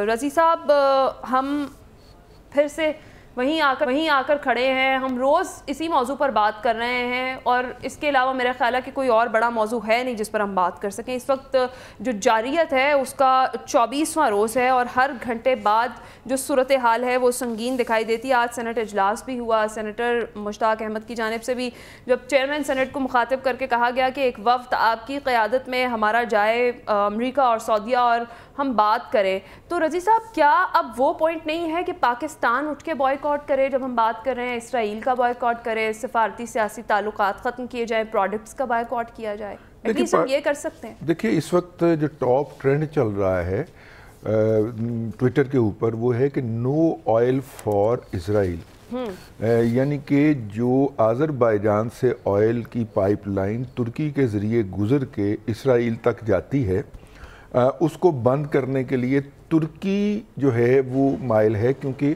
रज़ी साहब हम फिर से वहीं आकर वहीं आकर खड़े हैं। हम रोज़ इसी मौजू पर बात कर रहे हैं और इसके अलावा मेरा ख्याल है कि कोई और बड़ा मौजू है नहीं जिस पर हम बात कर सकें। इस वक्त जो जारियत है, उसका चौबीसवां रोज़ है और हर घंटे बाद जो सूरत हाल है, वो संगीन दिखाई देती है। आज सेनेट अजलास भी हुआ। सेनेटर मुश्ताक अहमद की जानब से भी जब चेयरमैन सेनेट को मुखातब करके कहा गया कि एक वक्त आपकी क़्यादत में हमारा जाए अमरीका और सऊदिया और हम बात करें। तो रज़ी साहब, क्या अब वो पॉइंट नहीं है कि पाकिस्तान उठ के बॉयकॉट करे जब हम बात कर रहे हैं इसराइल का बॉयकॉट करे सफारती सियासी ताल्लुक ख़त्म किए जाए प्रोडक्ट्स का बॉयकॉट किया जाए एटलीस्ट हम ये कर सकते हैं। देखिए इस वक्त जो टॉप ट्रेंड चल रहा है ट्विटर के ऊपर वो है कि नो ऑयल फॉर इसराइल यानी कि जो आज़रबाईजान से ऑयल की पाइपलाइन तुर्की के ज़रिए गुज़र के इसराइल तक जाती है उसको बंद करने के लिए तुर्की जो है वो माइल है क्योंकि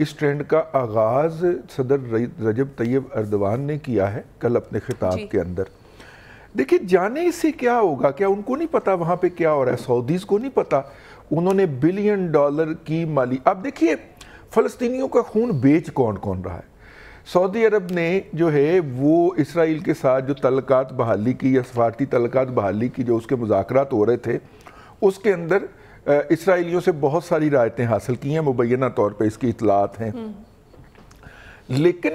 इस ट्रेंड का आगाज़ सदर रजब तैयब अर्दवान ने किया है कल अपने खिताब के अंदर। देखिए जाने से क्या होगा? क्या उनको नहीं पता वहाँ पे क्या हो रहा है? सऊदीज़ को नहीं पता? उन्होंने बिलियन डॉलर की माली अब देखिए फ़लस्तीनियों का खून बेच कौन कौन रहा है? सऊदी अरब ने जो है वो इसराइल के साथ जो तलक़ात बहाली की या सफारती तलक़ात बहाली की जो उसके मुजाकर हो रहे थे उसके अंदर इसराइलियों से बहुत सारी रायतें हासिल की हैं मुबैना तौर पर इसकी इतलात हैं। हम्म। लेकिन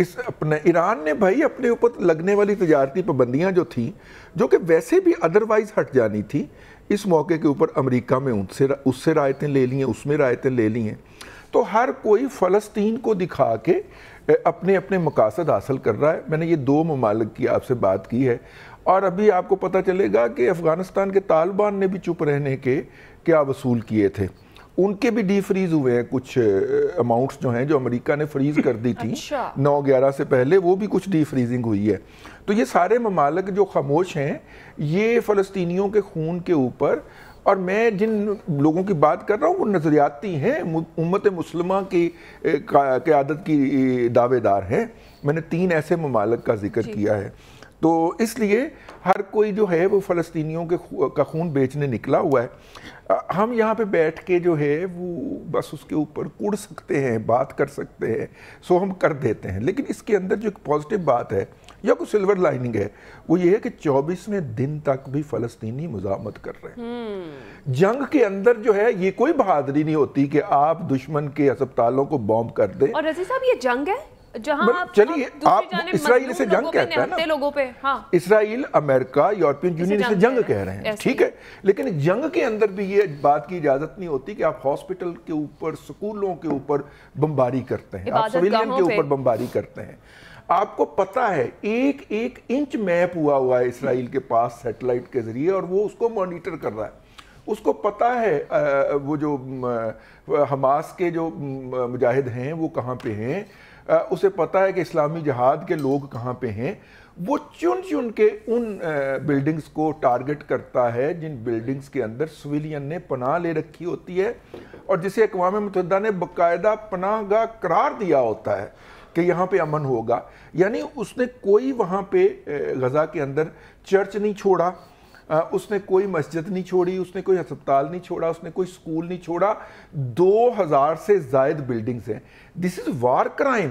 इस अपने ईरान ने भाई अपने ऊपर लगने वाली तजारती पाबंदियाँ जो थी जो कि वैसे भी अदरवाइज़ हट जानी थी इस मौके के ऊपर अमेरिका में उनसे उससे रायतें ले ली हैं उसमें रायतें ले ली हैं। तो हर कोई फ़लस्तीन को दिखा के अपने अपने मकासद हासिल कर रहा है। मैंने ये दो ममालिक की आपसे बात की है। और अभी आपको पता चलेगा कि अफ़गानिस्तान के तालिबान ने भी चुप रहने के क्या वसूल किए थे। उनके भी डी फ्रीज हुए हैं कुछ अमाउंट्स जो हैं जो अमेरिका ने फ्रीज कर दी थी अच्छा। नौ ग्यारह से पहले वो भी कुछ डी फ्रीजिंग हुई है। तो ये सारे ममालक जो खामोश हैं ये फ़लस्तीनियों के खून के ऊपर और मैं जिन लोगों की बात कर रहा हूँ वो नज़रियाती हैं उम्मत मुसलमा की क्यादत की दावेदार हैं। मैंने तीन ऐसे ममालक का ज़िक्र किया है। तो इसलिए हर कोई जो है वो फ़लस्तीनियों के का खून बेचने निकला हुआ है। हम यहाँ पे बैठ के जो है वो बस उसके ऊपर कुड़ सकते हैं बात कर सकते हैं सो हम कर देते हैं। लेकिन इसके अंदर जो एक पॉजिटिव बात है या कोई सिल्वर लाइनिंग है वो ये है कि चौबीसवें दिन तक भी फ़लस्तीनी मुजामत कर रहे हैं। हम्म। जंग के अंदर जो है ये कोई बहादुरी नहीं होती कि आप दुश्मन के अस्पतालों को बॉम्ब कर दें। और रज़ी साहब ये जंग है? जहाँ चलिए आप इसराइल से जंग कहते हैं ना। लोगों पे हाँ। इसराइल अमेरिका यूरोपियन यूनियन इसे जंग कह रहे हैं ठीक है? लेकिन जंग के अंदर भी ये बात की इजाज़त नहीं होती कि आप हॉस्पिटल के ऊपर स्कूलों के ऊपर बमबारी करते हैं। आप सिविलियन के ऊपर बमबारी करते हैं। आपको पता है एक एक इंच मैप हुआ हुआ है इसराइल के पास सैटेलाइट के ज़रिए और वो उसको मॉनिटर कर रहा है। उसको पता है वो जो हमास के जो मुजाहिद हैं वो कहाँ पे हैं? उसे पता है कि इस्लामी जहाद के लोग कहाँ पे हैं। वो चुन चुन के उन बिल्डिंग्स को टारगेट करता है, जिन बिल्डिंग्स के अंदर सिविलियन ने पनाह ले रखी होती है और जिसे अकवा मुतहदा ने बाकायदा पनाह करार दिया होता है कि यहाँ पे अमन होगा। यानी उसने कोई वहाँ पे गज़ा के अंदर चर्च नहीं छोड़ा। उसने कोई मस्जिद नहीं छोड़ी उसने कोई अस्पताल नहीं छोड़ा उसने कोई स्कूल नहीं छोड़ा। दो हज़ार से जायद बिल्डिंग्स हैं। दिस इज़ वार क्राइम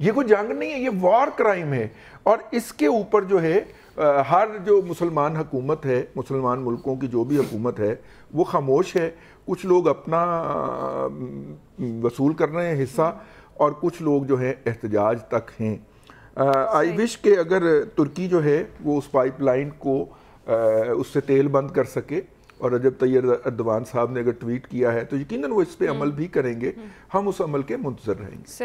ये कोई जंग नहीं है ये वार क्राइम है। और इसके ऊपर जो है आ, हर जो मुसलमान हुकूमत है मुसलमान मुल्कों की जो भी हुकूमत है वो खामोश है। कुछ लोग अपना वसूल कर रहे हैं हिस्सा और कुछ लोग जो है एहतजाज तक हैं। आई विश के अगर तुर्की जो है वो उस पाइपलाइन को उससे तेल बंद कर सके और रजब तैयब अरदवान साहब ने अगर ट्वीट किया है तो यकीनन वो इस पर अमल हम्म। भी करेंगे हम्म। हम उस अमल के मुंतजर रहेंगे